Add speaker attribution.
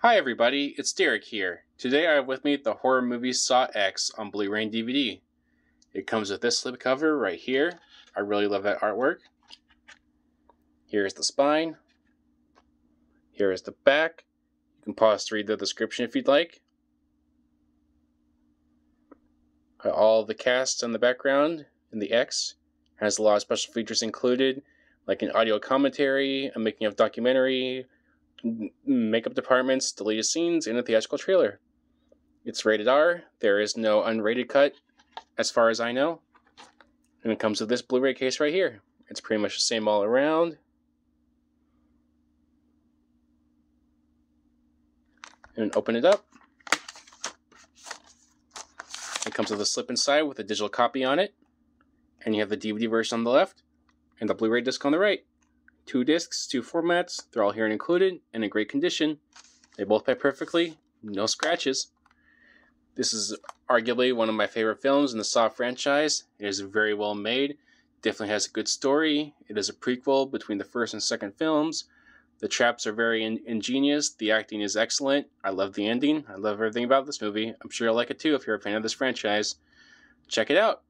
Speaker 1: Hi everybody, it's Derek here. Today I have with me the horror movie Saw X on Blu-ray DVD. It comes with this slipcover right here. I really love that artwork. Here's the spine. Here is the back. You can pause to read the description if you'd like. Uh, all the cast in the background in the X has a lot of special features included, like an audio commentary, a making of documentary, makeup departments, deleted scenes, and a theatrical trailer. It's rated R. There is no unrated cut, as far as I know. And it comes with this Blu ray case right here. It's pretty much the same all around. And open it up. It comes with a slip inside with a digital copy on it. And you have the DVD version on the left and the Blu ray disc on the right. Two discs, two formats, they're all here and included and in great condition. They both play perfectly, no scratches. This is arguably one of my favorite films in the Saw franchise. It is very well made, definitely has a good story. It is a prequel between the first and second films. The traps are very in- ingenious. The acting is excellent. I love the ending. I love everything about this movie. I'm sure you'll like it too if you're a fan of this franchise. Check it out.